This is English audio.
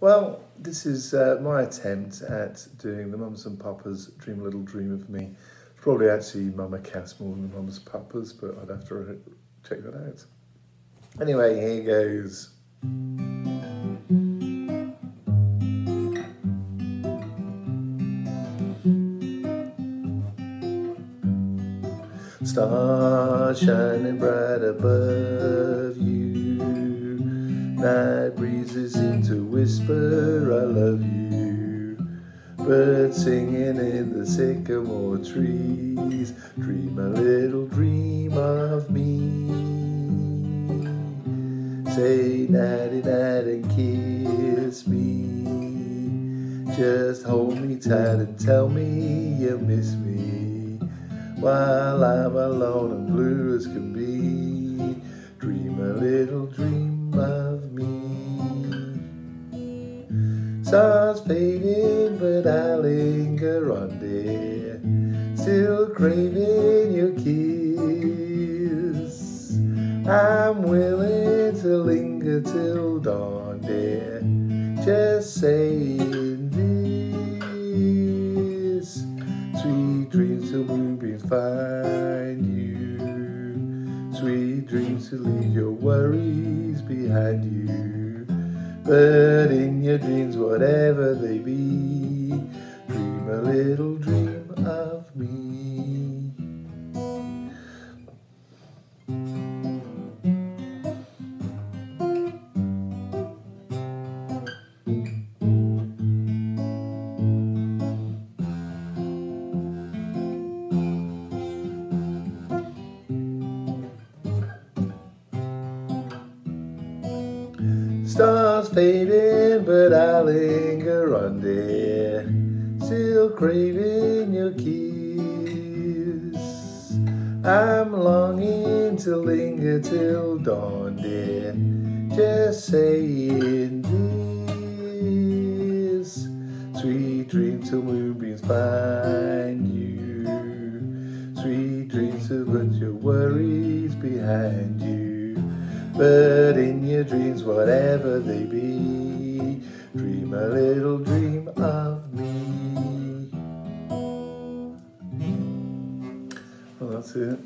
Well, this is uh, my attempt at doing the Mamas and Papas Dream a Little Dream of Me. It's probably actually Mama Cass more than and Papas, but I'd have to check that out. Anyway, here goes. Star shining bright above you Night breezes seem to whisper I love you. Birds singing in the sycamore trees Dream a little dream of me. Say nighty night and kiss me. Just hold me tight and tell me you miss me While I'm alone and blue as can be Stars fading, but I linger on, dear. Still craving your kiss. I'm willing to linger till dawn, dear. Just saying this. Sweet dreams till moonbeams find you. Sweet dreams to leave your worries behind you. But in your dreams, whatever they be, dream a little dream of me. Stars fading, but I linger on there, still craving your kiss. I'm longing to linger till dawn, dear, just saying this. Sweet dreams till moonbeams find you, sweet dreams to put your worries behind you. But in your dreams, whatever they be, dream a little dream of me. Well, that's it.